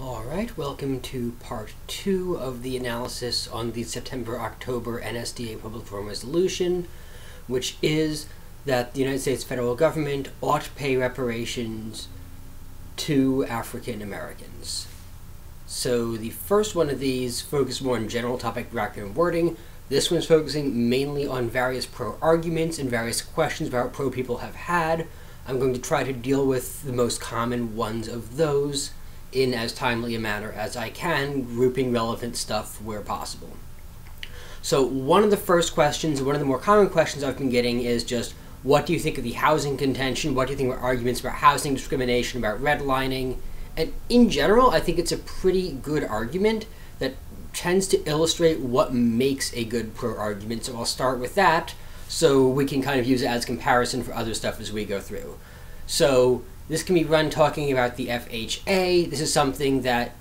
Alright, welcome to part two of the analysis on the September October NSDA Public Forum Resolution, which is that the United States federal government ought to pay reparations to African Americans. So the first one of these focuses more on general topic background wording. This one's focusing mainly on various pro arguments and various questions about pro people have had. I'm going to try to deal with the most common ones of those in as timely a manner as I can, grouping relevant stuff where possible. So one of the first questions, one of the more common questions I've been getting is just, what do you think of the housing contention? What do you think about arguments about housing discrimination, about redlining? And in general, I think it's a pretty good argument that tends to illustrate what makes a good pro argument. So I'll start with that so we can kind of use it as comparison for other stuff as we go through. So this can be run talking about the FHA. This is something that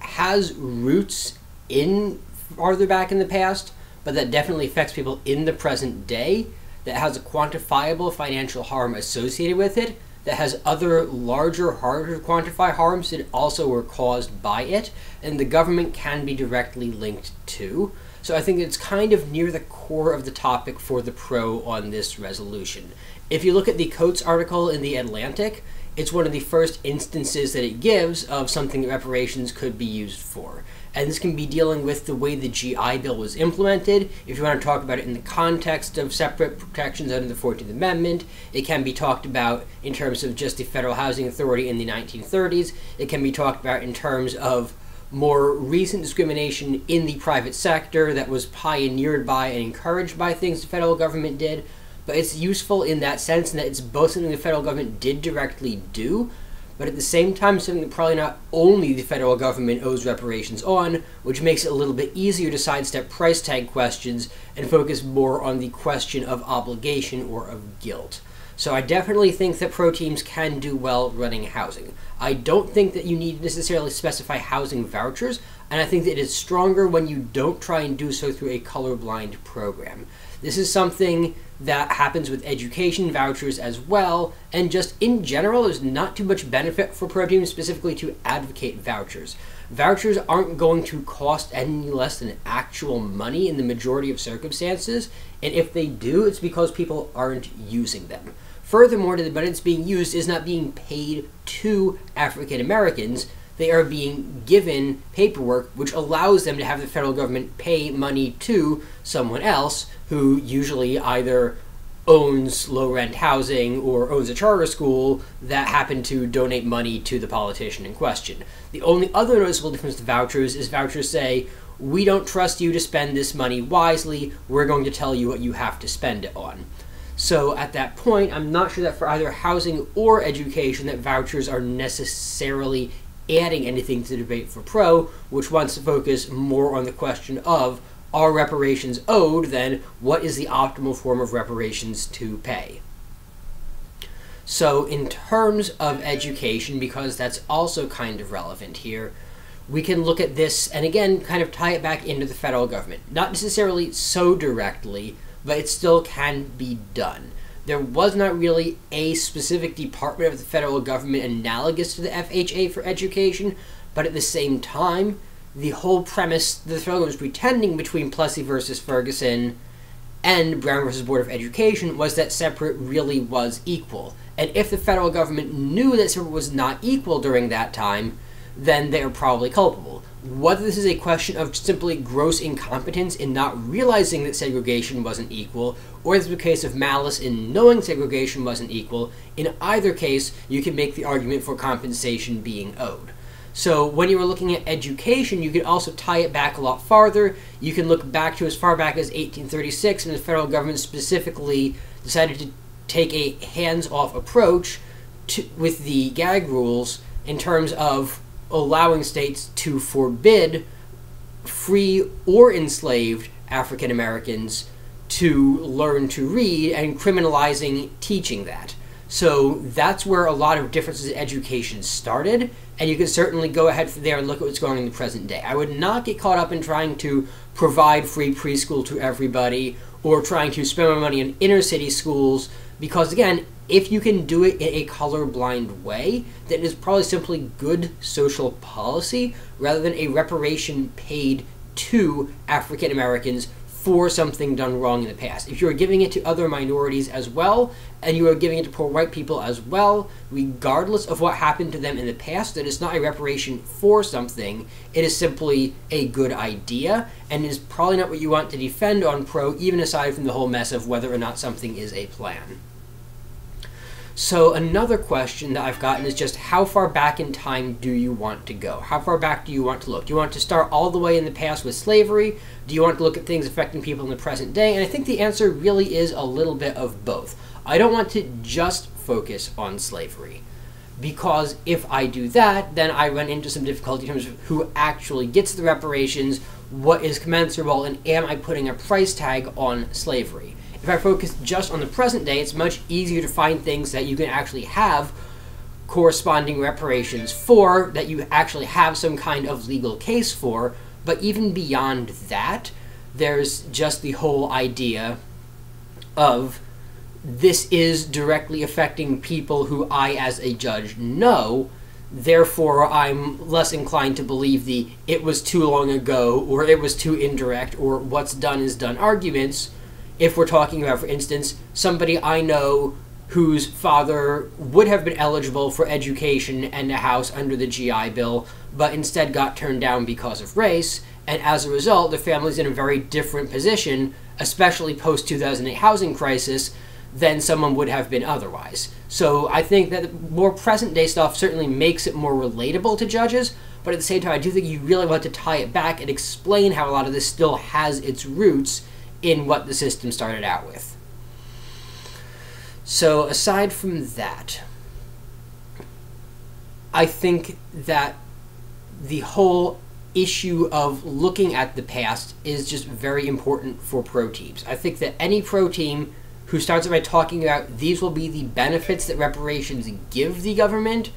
has roots in farther back in the past, but that definitely affects people in the present day, that has a quantifiable financial harm associated with it, that has other larger, harder to quantify harms that also were caused by it, and the government can be directly linked to. So I think it's kind of near the core of the topic for the pro on this resolution. If you look at the Coates article in The Atlantic, it's one of the first instances that it gives of something reparations could be used for. And this can be dealing with the way the GI Bill was implemented. If you want to talk about it in the context of separate protections under the 14th Amendment, it can be talked about in terms of just the Federal Housing Authority in the 1930s. It can be talked about in terms of more recent discrimination in the private sector that was pioneered by and encouraged by things the federal government did, but it's useful in that sense in that it's both something the federal government did directly do, but at the same time something that probably not only the federal government owes reparations on, which makes it a little bit easier to sidestep price tag questions and focus more on the question of obligation or of guilt. So I definitely think that pro teams can do well running housing. I don't think that you need necessarily specify housing vouchers, and I think that it is stronger when you don't try and do so through a colorblind program. This is something that happens with education vouchers as well, and just in general, there's not too much benefit for pro teams specifically to advocate vouchers. Vouchers aren't going to cost any less than actual money in the majority of circumstances, and if they do, it's because people aren't using them. Furthermore, the money that's being used is not being paid to African Americans. They are being given paperwork which allows them to have the federal government pay money to someone else who usually either owns low rent housing or owns a charter school that happened to donate money to the politician in question. The only other noticeable difference to vouchers is vouchers say, we don't trust you to spend this money wisely, we're going to tell you what you have to spend it on. So at that point, I'm not sure that for either housing or education that vouchers are necessarily adding anything to the debate for pro, which wants to focus more on the question of are reparations owed, then what is the optimal form of reparations to pay? So in terms of education, because that's also kind of relevant here, we can look at this and again kind of tie it back into the federal government. Not necessarily so directly, but it still can be done. There was not really a specific department of the federal government analogous to the FHA for education, but at the same time, the whole premise the federal government was pretending between Plessy versus Ferguson and Brown versus Board of Education was that separate really was equal. And if the federal government knew that separate was not equal during that time, then they are probably culpable whether this is a question of simply gross incompetence in not realizing that segregation wasn't equal, or is a case of malice in knowing segregation wasn't equal, in either case, you can make the argument for compensation being owed. So when you were looking at education, you could also tie it back a lot farther. You can look back to as far back as 1836, and the federal government specifically decided to take a hands-off approach to, with the gag rules in terms of allowing states to forbid free or enslaved African Americans to learn to read and criminalizing teaching that. So that's where a lot of differences in education started, and you can certainly go ahead from there and look at what's going on in the present day. I would not get caught up in trying to provide free preschool to everybody or trying to spend my money in inner city schools Because again, if you can do it in a colorblind way, then it is probably simply good social policy rather than a reparation paid to African Americans for something done wrong in the past. If you are giving it to other minorities as well, and you are giving it to poor white people as well, regardless of what happened to them in the past, then it's not a reparation for something. It is simply a good idea, and is probably not what you want to defend on pro, even aside from the whole mess of whether or not something is a plan. So another question that I've gotten is just how far back in time do you want to go? How far back do you want to look? Do you want to start all the way in the past with slavery? Do you want to look at things affecting people in the present day? And I think the answer really is a little bit of both. I don't want to just focus on slavery. Because if I do that, then I run into some difficulty in terms of who actually gets the reparations, what is commensurable, and am I putting a price tag on slavery? If I focus just on the present day, it's much easier to find things that you can actually have corresponding reparations for, that you actually have some kind of legal case for. But even beyond that, there's just the whole idea of this is directly affecting people who I, as a judge, know. Therefore, I'm less inclined to believe the it was too long ago, or it was too indirect, or what's done is done arguments if we're talking about, for instance, somebody I know whose father would have been eligible for education and a house under the GI Bill, but instead got turned down because of race, and as a result, the family's in a very different position, especially post 2008 housing crisis, than someone would have been otherwise. So I think that more present day stuff certainly makes it more relatable to judges, but at the same time, I do think you really want to tie it back and explain how a lot of this still has its roots in what the system started out with. So, aside from that, I think that the whole issue of looking at the past is just very important for pro teams. I think that any pro team who starts by talking about these will be the benefits that reparations give the government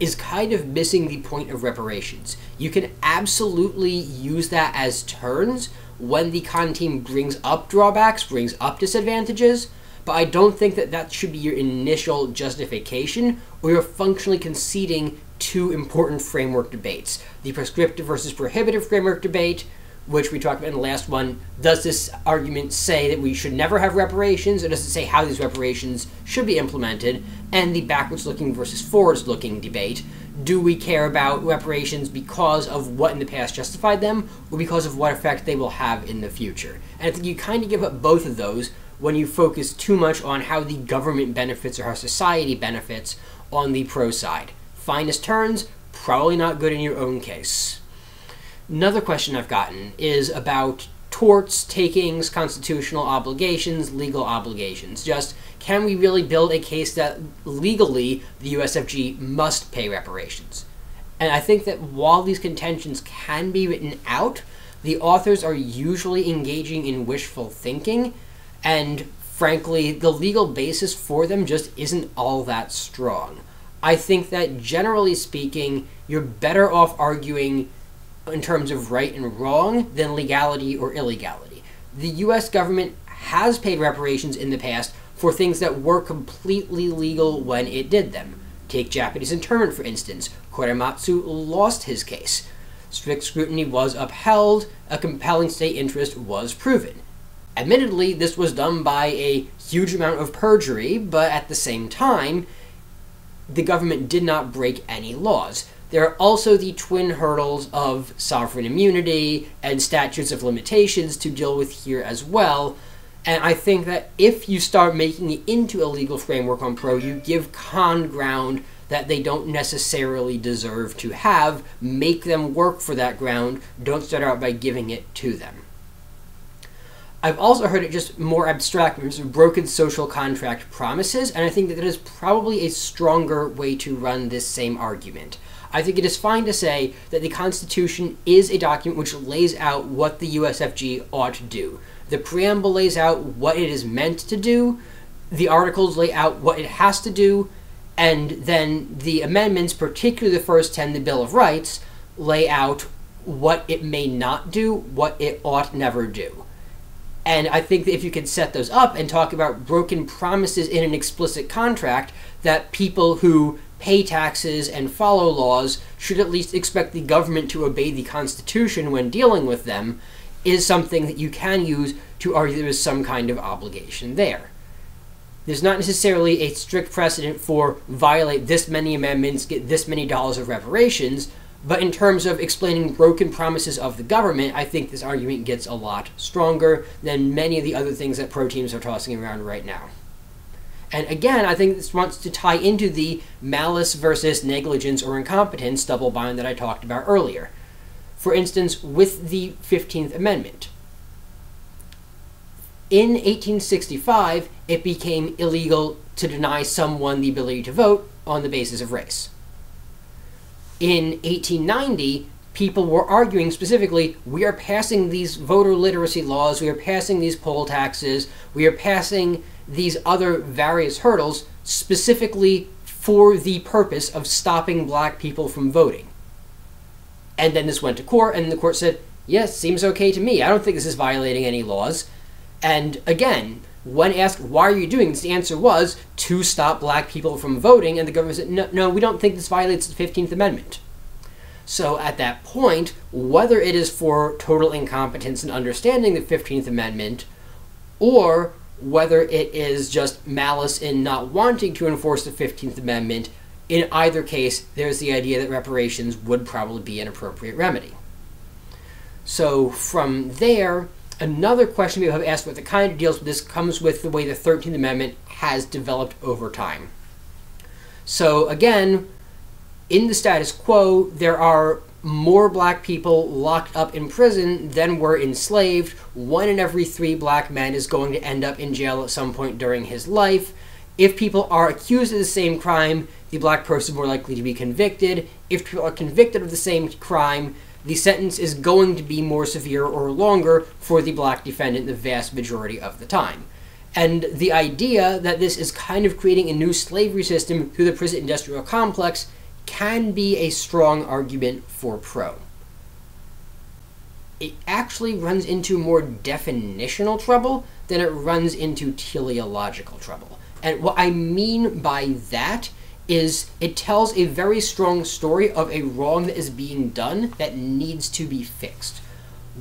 is kind of missing the point of reparations. You can absolutely use that as turns, when the con team brings up drawbacks, brings up disadvantages, but I don't think that that should be your initial justification, or you're functionally conceding two important framework debates the prescriptive versus prohibitive framework debate, which we talked about in the last one. Does this argument say that we should never have reparations, or does it say how these reparations should be implemented? And the backwards looking versus forwards looking debate, do we care about reparations because of what in the past justified them or because of what effect they will have in the future? And I think you kind of give up both of those when you focus too much on how the government benefits or how society benefits on the pro side. Finest turns, probably not good in your own case. Another question I've gotten is about torts, takings, constitutional obligations, legal obligations. Just can we really build a case that legally the USFG must pay reparations? And I think that while these contentions can be written out, the authors are usually engaging in wishful thinking, and frankly, the legal basis for them just isn't all that strong. I think that generally speaking, you're better off arguing in terms of right and wrong than legality or illegality. The US government has paid reparations in the past for things that were completely legal when it did them. Take Japanese internment, for instance. Korematsu lost his case. Strict scrutiny was upheld, a compelling state interest was proven. Admittedly, this was done by a huge amount of perjury, but at the same time, the government did not break any laws. There are also the twin hurdles of sovereign immunity and statutes of limitations to deal with here as well. And I think that if you start making it into a legal framework on pro, you give con ground that they don't necessarily deserve to have, make them work for that ground, don't start out by giving it to them. I've also heard it just more abstract broken social contract promises, and I think that that is probably a stronger way to run this same argument. I think it is fine to say that the Constitution is a document which lays out what the USFG ought to do. The preamble lays out what it is meant to do, the articles lay out what it has to do, and then the amendments, particularly the first 10, the Bill of Rights, lay out what it may not do, what it ought never do. And I think that if you could set those up and talk about broken promises in an explicit contract, that people who pay taxes and follow laws should at least expect the government to obey the Constitution when dealing with them, is something that you can use to argue there is some kind of obligation there. There's not necessarily a strict precedent for violate this many amendments, get this many dollars of reparations, but in terms of explaining broken promises of the government, I think this argument gets a lot stronger than many of the other things that pro teams are tossing around right now. And again, I think this wants to tie into the malice versus negligence or incompetence double bind that I talked about earlier. For instance, with the 15th Amendment. In 1865, it became illegal to deny someone the ability to vote on the basis of race in 1890, people were arguing specifically we are passing these voter literacy laws, we are passing these poll taxes, we are passing these other various hurdles specifically for the purpose of stopping black people from voting. And then this went to court, and the court said, yes, seems okay to me. I don't think this is violating any laws. And again, when asked, why are you doing this, the answer was to stop black people from voting, and the government said, no, no, we don't think this violates the 15th Amendment. So at that point, whether it is for total incompetence in understanding the 15th Amendment, or whether it is just malice in not wanting to enforce the 15th Amendment, in either case, there's the idea that reparations would probably be an appropriate remedy. So from there, Another question people have asked what the kind of deals with this comes with the way the 13th Amendment has developed over time. So again, in the status quo, there are more black people locked up in prison than were enslaved. One in every three black men is going to end up in jail at some point during his life. If people are accused of the same crime, the black person is more likely to be convicted. If people are convicted of the same crime, the sentence is going to be more severe or longer for the black defendant the vast majority of the time. And the idea that this is kind of creating a new slavery system through the prison industrial complex can be a strong argument for pro. It actually runs into more definitional trouble than it runs into teleological trouble. And what I mean by that is it tells a very strong story of a wrong that is being done that needs to be fixed.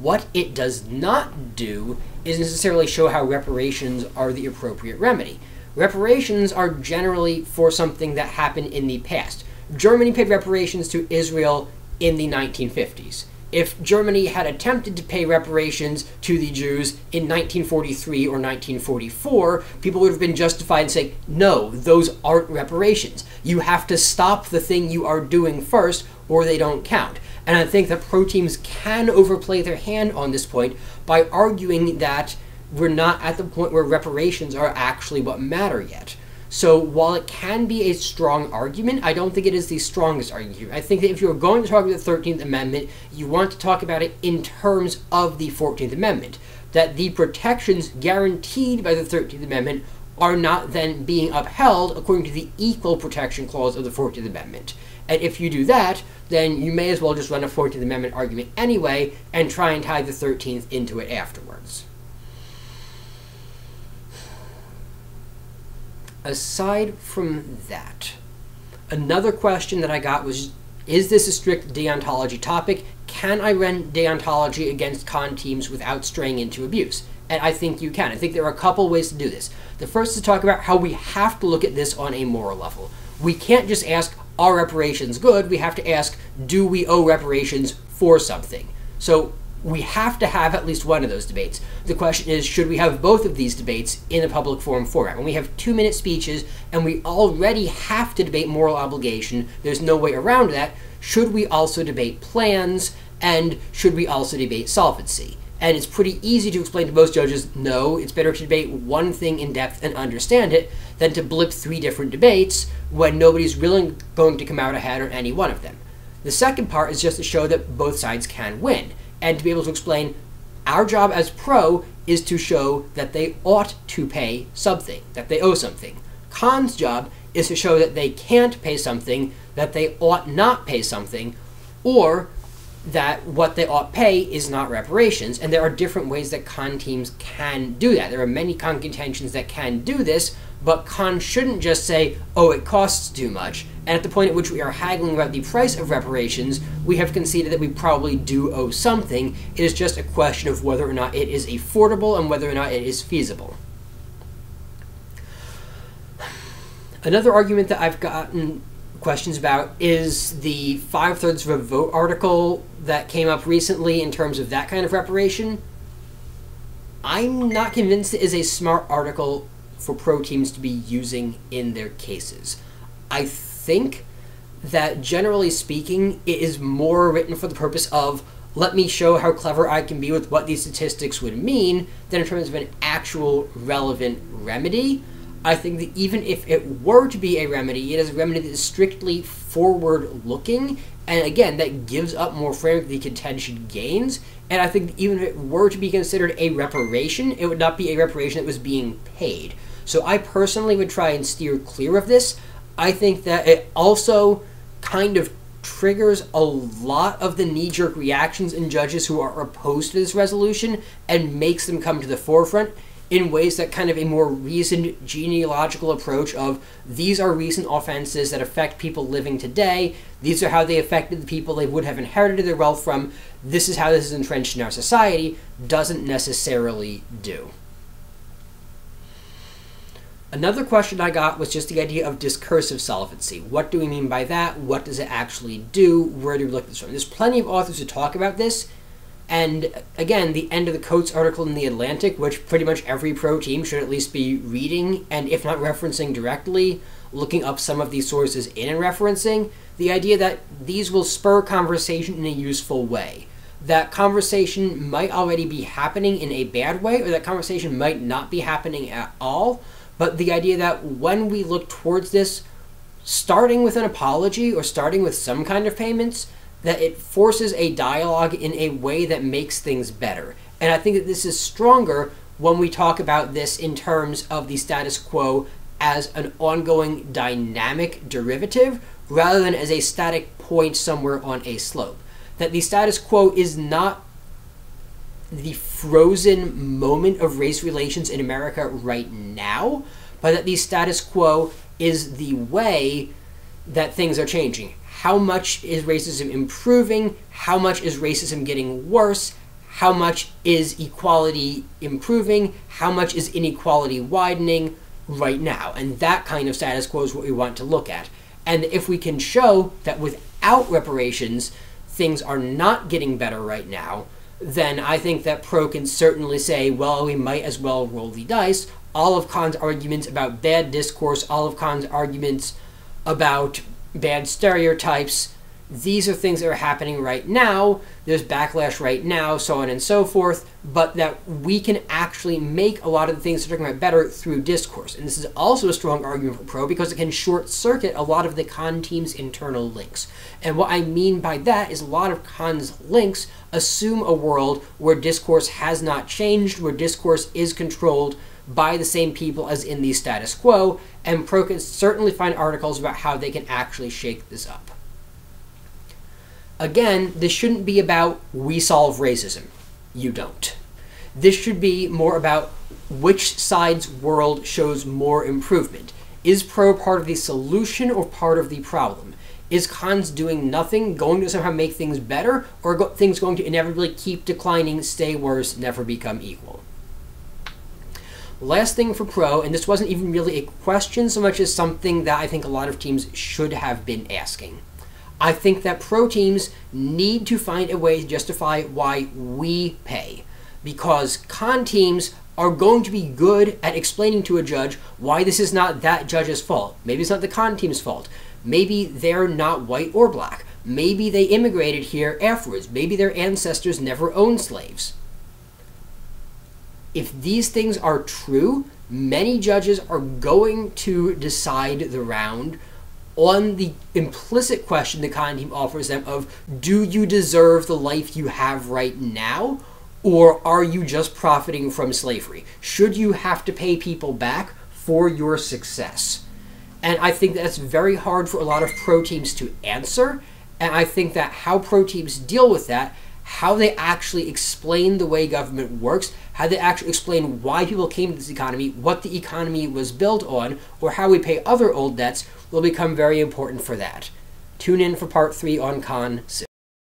What it does not do is necessarily show how reparations are the appropriate remedy. Reparations are generally for something that happened in the past. Germany paid reparations to Israel in the 1950s if Germany had attempted to pay reparations to the Jews in 1943 or 1944, people would have been justified in saying, no, those aren't reparations. You have to stop the thing you are doing first, or they don't count. And I think that pro teams can overplay their hand on this point by arguing that we're not at the point where reparations are actually what matter yet. So while it can be a strong argument, I don't think it is the strongest argument. I think that if you're going to talk about the 13th Amendment, you want to talk about it in terms of the 14th Amendment. That the protections guaranteed by the 13th Amendment are not then being upheld according to the equal protection clause of the 14th Amendment. And if you do that, then you may as well just run a 14th Amendment argument anyway and try and tie the 13th into it afterwards. Aside from that, another question that I got was Is this a strict deontology topic? Can I run deontology against con teams without straying into abuse? And I think you can. I think there are a couple ways to do this. The first is to talk about how we have to look at this on a moral level. We can't just ask, are reparations good? We have to ask, do we owe reparations for something? So we have to have at least one of those debates. The question is, should we have both of these debates in a public forum format? When we have two minute speeches and we already have to debate moral obligation, there's no way around that. Should we also debate plans and should we also debate solvency? And it's pretty easy to explain to most judges no, it's better to debate one thing in depth and understand it than to blip three different debates when nobody's really going to come out ahead on any one of them. The second part is just to show that both sides can win and to be able to explain our job as pro is to show that they ought to pay something, that they owe something. Con's job is to show that they can't pay something, that they ought not pay something, or that what they ought pay is not reparations, and there are different ways that con teams can do that. There are many con contentions that can do this, but con shouldn't just say, oh, it costs too much. And at the point at which we are haggling about the price of reparations, we have conceded that we probably do owe something. It is just a question of whether or not it is affordable and whether or not it is feasible. Another argument that I've gotten questions about is the five thirds of a vote article that came up recently in terms of that kind of reparation. I'm not convinced it is a smart article for pro teams to be using in their cases. I think that generally speaking, it is more written for the purpose of let me show how clever I can be with what these statistics would mean than in terms of an actual relevant remedy. I think that even if it were to be a remedy, it is a remedy that is strictly forward looking, and again, that gives up more framework the contention gains. And I think even if it were to be considered a reparation, it would not be a reparation that was being paid. So I personally would try and steer clear of this. I think that it also kind of triggers a lot of the knee jerk reactions in judges who are opposed to this resolution and makes them come to the forefront in ways that kind of a more reasoned genealogical approach of these are recent offenses that affect people living today. These are how they affected the people they would have inherited their wealth from. This is how this is entrenched in our society. Doesn't necessarily do Another question I got was just the idea of discursive solvency. What do we mean by that? What does it actually do? Where do we look at this from? There's plenty of authors who talk about this. And again, the end of the Coates article in The Atlantic, which pretty much every pro team should at least be reading, and if not referencing directly, looking up some of these sources in and referencing, the idea that these will spur conversation in a useful way. That conversation might already be happening in a bad way, or that conversation might not be happening at all, but the idea that when we look towards this, starting with an apology or starting with some kind of payments, that it forces a dialogue in a way that makes things better. And I think that this is stronger when we talk about this in terms of the status quo as an ongoing dynamic derivative rather than as a static point somewhere on a slope. That the status quo is not the frozen moment of race relations in America right now, but that the status quo is the way that things are changing. How much is racism improving? How much is racism getting worse? How much is equality improving? How much is inequality widening right now? And that kind of status quo is what we want to look at. And if we can show that without reparations, things are not getting better right now, then I think that Pro can certainly say, well, we might as well roll the dice. All of Con's arguments about bad discourse, all of Con's arguments about bad stereotypes, these are things that are happening right now. There's backlash right now, so on and so forth, but that we can actually make a lot of the things we're talking about better through discourse. And this is also a strong argument for pro because it can short circuit a lot of the con team's internal links. And what I mean by that is a lot of con's links assume a world where discourse has not changed, where discourse is controlled by the same people as in the status quo, and pro can certainly find articles about how they can actually shake this up. Again, this shouldn't be about we solve racism. You don't. This should be more about which side's world shows more improvement. Is pro part of the solution or part of the problem? Is cons doing nothing going to somehow make things better, or go- things going to inevitably keep declining, stay worse, never become equal? Last thing for pro, and this wasn't even really a question so much as something that I think a lot of teams should have been asking. I think that pro teams need to find a way to justify why we pay. Because con teams are going to be good at explaining to a judge why this is not that judge's fault. Maybe it's not the con team's fault. Maybe they're not white or black. Maybe they immigrated here afterwards. Maybe their ancestors never owned slaves. If these things are true, many judges are going to decide the round on the implicit question the team offers them of do you deserve the life you have right now or are you just profiting from slavery? Should you have to pay people back for your success? And i think that's very hard for a lot of pro teams to answer And I think that how pro teams deal with that, how they actually explain the way government works, how they actually explain why people came to this economy, what the economy was built on, or how we pay other old debts will become very important for that. Tune in for part three on con soon.